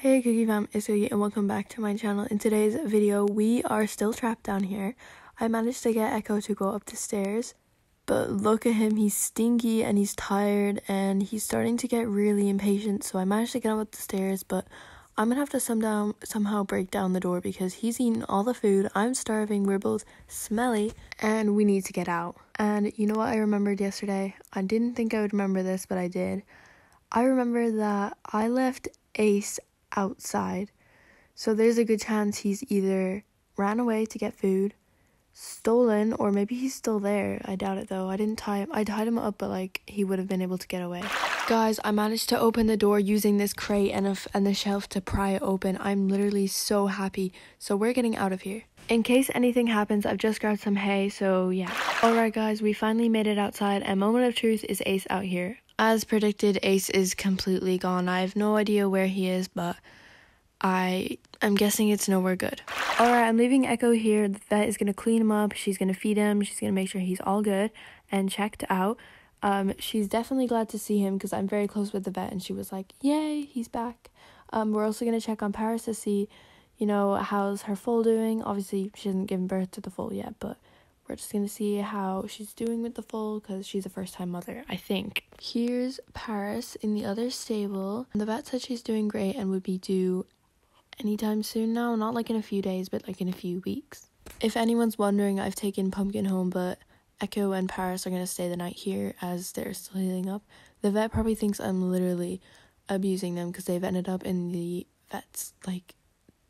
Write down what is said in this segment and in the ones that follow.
Hey Cookie Fam, it's Cookie and welcome back to my channel. In today's video, we are still trapped down here. I managed to get Echo to go up the stairs, but look at him, he's stinky and he's tired and he's starting to get really impatient. So I managed to get him up the stairs, but I'm gonna have to some down, somehow break down the door because he's eaten all the food, I'm starving, we're both smelly, and we need to get out. And you know what I remembered yesterday? I didn't think I would remember this, but I did. I remember that I left Ace outside. So there's a good chance he's either ran away to get food, stolen, or maybe he's still there. I doubt it though. I didn't tie him. I tied him up, but like he would have been able to get away. Guys, I managed to open the door using this crate and a f- and the shelf to pry it open. I'm literally so happy. So we're getting out of here. In case anything happens, I've just grabbed some hay, so yeah. Alright guys, we finally made it outside and moment of truth is Ace out here. As predicted, Ace is completely gone. I have no idea where he is, but I am guessing it's nowhere good. Alright, I'm leaving Echo here. The vet is gonna clean him up, she's gonna feed him, she's gonna make sure he's all good and checked out. Um, she's definitely glad to see him because I'm very close with the vet and she was like, Yay, he's back. Um, we're also gonna check on Paris to see, you know, how's her foal doing. Obviously, she hasn't given birth to the foal yet, but we're just gonna see how she's doing with the foal because she's a first time mother, I think. Here's Paris in the other stable. The vet said she's doing great and would be due anytime soon now. Not like in a few days, but like in a few weeks. If anyone's wondering, I've taken Pumpkin home, but Echo and Paris are gonna stay the night here as they're still healing up. The vet probably thinks I'm literally abusing them because they've ended up in the vet's like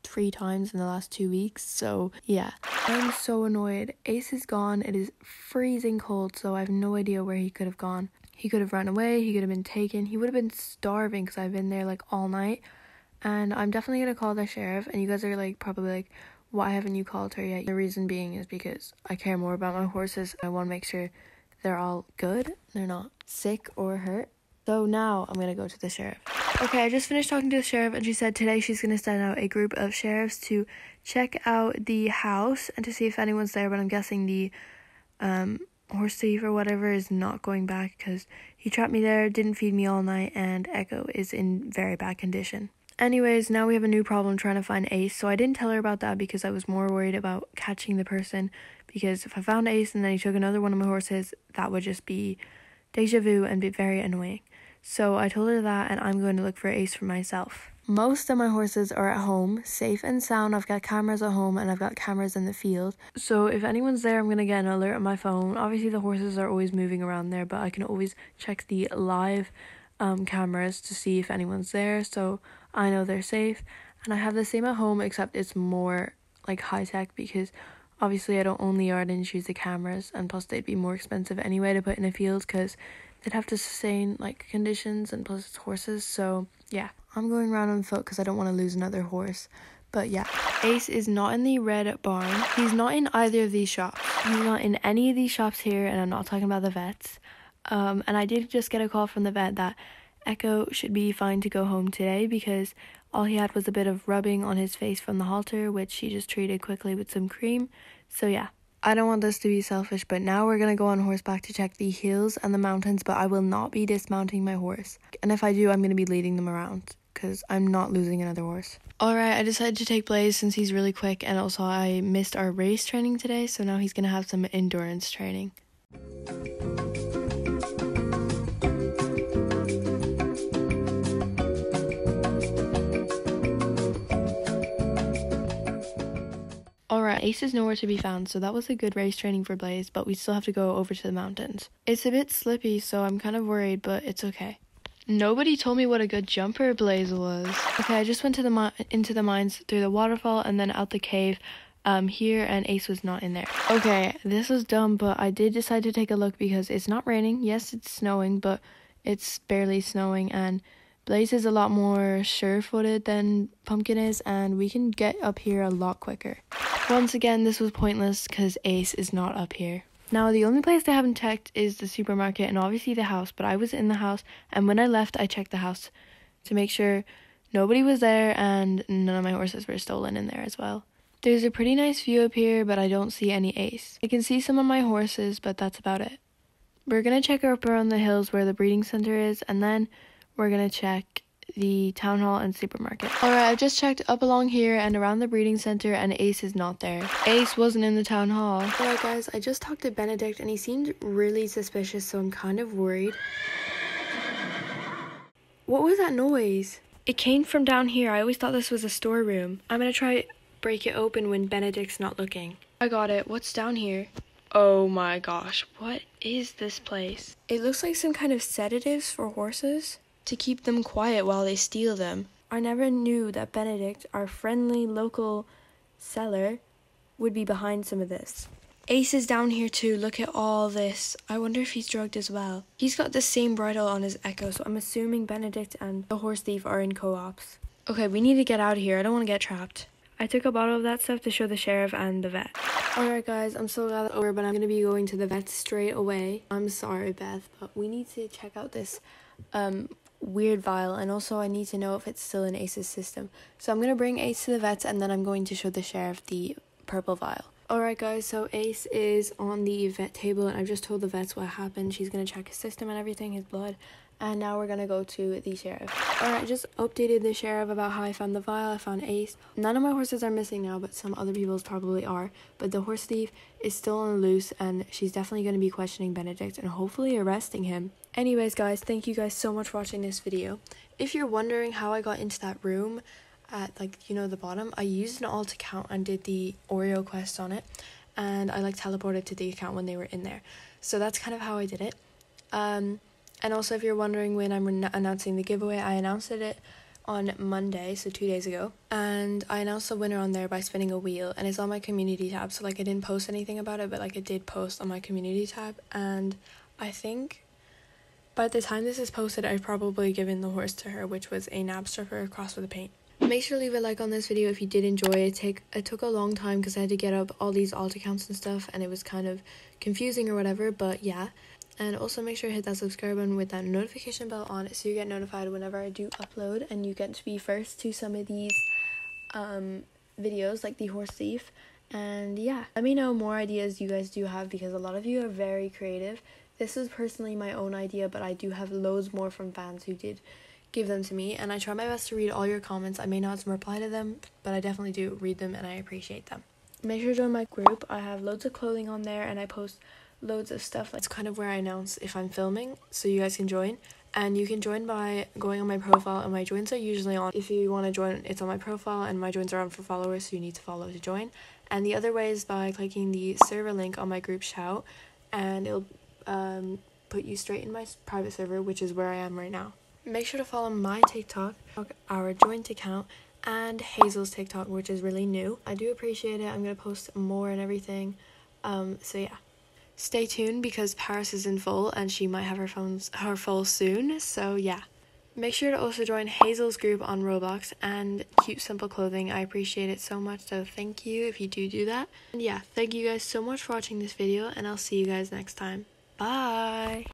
three times in the last two weeks. So yeah, I'm so annoyed. Ace is gone. It is freezing cold, so I have no idea where he could have gone. He could have run away. He could have been taken. He would have been starving because I've been there like all night. And I'm definitely gonna call the sheriff. And you guys are like probably like, why haven't you called her yet? The reason being is because I care more about my horses. I want to make sure they're all good. They're not sick or hurt. So now I'm gonna go to the sheriff. Okay, I just finished talking to the sheriff, and she said today she's gonna send out a group of sheriffs to check out the house and to see if anyone's there. But I'm guessing the um, horse thief or whatever is not going back because he trapped me there, didn't feed me all night, and Echo is in very bad condition. Anyways, now we have a new problem trying to find Ace. So I didn't tell her about that because I was more worried about catching the person. Because if I found Ace and then he took another one of my horses, that would just be deja vu and be very annoying. So I told her that and I'm going to look for Ace for myself. Most of my horses are at home, safe and sound. I've got cameras at home and I've got cameras in the field. So if anyone's there, I'm going to get an alert on my phone. Obviously, the horses are always moving around there, but I can always check the live um, cameras to see if anyone's there. So I know they're safe. And I have the same at home, except it's more like high tech because obviously I don't own the yard and choose the cameras, and plus they'd be more expensive anyway to put in a field because they'd have to sustain like conditions and plus it's horses. So yeah, I'm going around on foot because I don't want to lose another horse. But yeah, Ace is not in the red barn. He's not in either of these shops. He's not in any of these shops here, and I'm not talking about the vets. Um, and I did just get a call from the vet that Echo should be fine to go home today because all he had was a bit of rubbing on his face from the halter, which he just treated quickly with some cream. So yeah, I don't want this to be selfish, but now we're gonna go on horseback to check the hills and the mountains, but I will not be dismounting my horse. And if I do, I'm gonna be leading them around because I'm not losing another horse. Alright, I decided to take Blaze since he's really quick, and also I missed our race training today, so now he's gonna have some endurance training. Ace is nowhere to be found, so that was a good race training for Blaze, but we still have to go over to the mountains. It's a bit slippy, so I'm kind of worried, but it's okay. Nobody told me what a good jumper Blaze was. Okay, I just went to the into the mines through the waterfall and then out the cave um here and Ace was not in there. Okay, this was dumb, but I did decide to take a look because it's not raining. Yes, it's snowing, but it's barely snowing and Blaze is a lot more sure-footed than Pumpkin is and we can get up here a lot quicker. Once again, this was pointless because Ace is not up here. Now, the only place I haven't checked is the supermarket and obviously the house, but I was in the house, and when I left, I checked the house to make sure nobody was there and none of my horses were stolen in there as well. There's a pretty nice view up here, but I don't see any ace. I can see some of my horses, but that's about it. We're gonna check up around the hills where the breeding center is, and then we're gonna check the town hall and supermarket. Alright, I've just checked up along here and around the breeding center and Ace is not there. Ace wasn't in the town hall. Alright guys, I just talked to Benedict and he seemed really suspicious so I'm kind of worried. What was that noise? It came from down here. I always thought this was a storeroom. I'm gonna try to break it open when Benedict's not looking. I got it. What's down here? Oh my gosh, what is this place? It looks like some kind of sedatives for horses to keep them quiet while they steal them. I never knew that Benedict, our friendly local seller, would be behind some of this. Ace is down here too. Look at all this. I wonder if he's drugged as well. He's got the same bridle on his Echo, so I'm assuming Benedict and the horse thief are in co-ops. Okay, we need to get out of here. I don't want to get trapped. I took a bottle of that stuff to show the sheriff and the vet. Alright guys, I'm so glad that's over, but I'm going to be going to the vet straight away. I'm sorry, Beth, but we need to check out this um, weird vial, and also I need to know if it's still in Ace's system. So I'm going to bring Ace to the vets, and then I'm going to show the sheriff the purple vial. Alright guys, so Ace is on the vet table, and I've just told the vets what happened. She's going to check his system and everything, his blood, and now we're gonna go to the sheriff. Alright, just updated the sheriff about how I found the vial, I found Ace. None of my horses are missing now, but some other people's probably are. But the horse thief is still on loose, and she's definitely gonna be questioning Benedict and hopefully arresting him. Anyways, guys, thank you guys so much for watching this video. If you're wondering how I got into that room at, like, you know, the bottom, I used an alt account and did the Oreo quest on it, and I, like, teleported to the account when they were in there. So that's kind of how I did it. Um, and also, if you're wondering when I'm re- announcing the giveaway, I announced it on Monday, so two days ago. And I announced the winner on there by spinning a wheel, and it's on my community tab. So, like, I didn't post anything about it, but, like, I did post on my community tab. And I think by the time this is posted, I've probably given the horse to her, which was a Knabstrupper crossed with a paint. Make sure to leave a like on this video if you did enjoy it. Take it took a long time because I had to get up all these alt accounts and stuff, and it was kind of confusing or whatever. But yeah, and also make sure to hit that subscribe button with that notification bell on so you get notified whenever I do upload and you get to be first to some of these um, videos like the horse thief. And yeah, let me know more ideas you guys do have because a lot of you are very creative. This is personally my own idea, but I do have loads more from fans who did give them to me. And I try my best to read all your comments. I may not reply to them, but I definitely do read them and I appreciate them. Make sure to join my group. I have loads of clothing on there and I post loads of stuff. It's kind of where I announce if I'm filming, so you guys can join. And you can join by going on my profile, and my joins are usually on. If you want to join, it's on my profile, and my joins are on for followers, so you need to follow to join. And the other way is by clicking the server link on my group shout, and it'll um, put you straight in my private server, which is where I am right now. Make sure to follow my TikTok, our joint account, and Hazel's TikTok, which is really new. I do appreciate it. I'm gonna post more and everything. Um, so yeah. Stay tuned because Paris is in full and she might have her phones her full soon. So yeah. Make sure to also join Hazel's group on Roblox and Cute Simple Clothing. I appreciate it so much, so thank you if you do do that. And yeah, thank you guys so much for watching this video, and I'll see you guys next time. Bye!